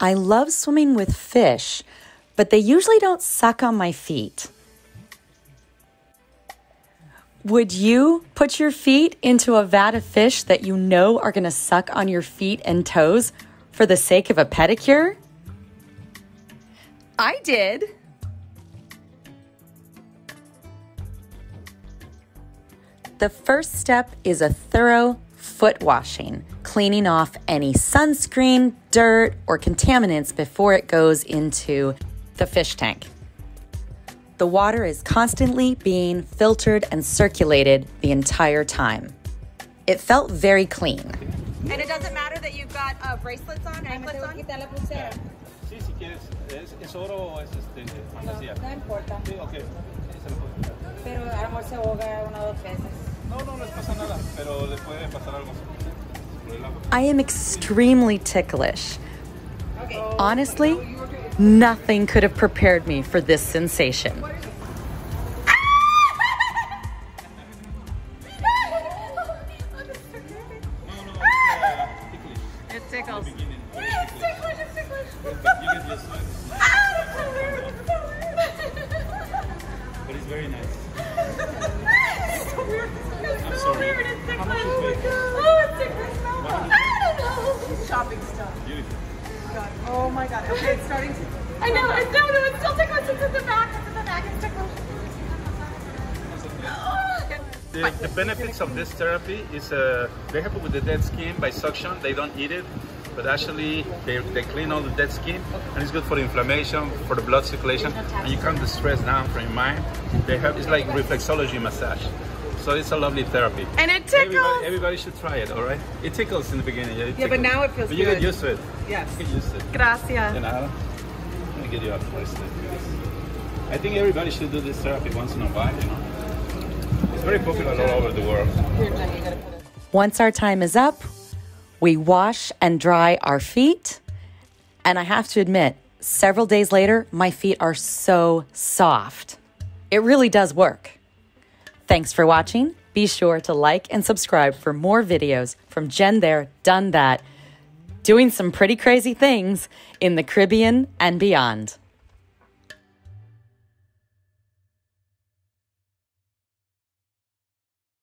I love swimming with fish, but they usually don't suck on my feet. Would you put your feet into a vat of fish that you know are going to suck on your feet and toes for the sake of a pedicure? I did. The first step is a thorough foot washing, cleaning off any sunscreen, dirt, or contaminants before it goes into the fish tank. The water is constantly being filtered and circulated the entire time. It felt very clean. And it doesn't matter that you've got uh, bracelets on, anklets on? Sí, si quieres, ¿es, es oro o es este, fantasía? No importa, Sí, ok. Sí, se lo puedo quitar. pero a lo mejor se ahoga una o dos veces. No, no les I am extremely ticklish. Honestly, nothing could have prepared me for this sensation. No, Beautiful. Oh my god. Okay, it's starting to. I know, I know, no, it's still ticklish. It's in the back. It's in the back. It's ticklish. The, the benefits of this therapy is uh, they help with the dead skin by suction. They don't eat it, but actually they, they clean all the dead skin, and it's good for inflammation, for the blood circulation, and you calm the stress down from your mind. They help. It's like reflexology massage. So it's a lovely therapy. And it tickles. Everybody, everybody should try it. All right. It tickles in the beginning. Yeah, Yeah, but now it feels But you get good. used to it. Yes. Get used to it. Gracias. De nada. Let me get you up first. I think everybody should do this therapy once in a while. You know, it's very popular all over the world. Once our time is up, we wash and dry our feet. And I have to admit, several days later, my feet are so soft. It really does work. Thanks for watching. Be sure to like and subscribe for more videos from Jen There, Done That, doing some pretty crazy things in the Caribbean and beyond.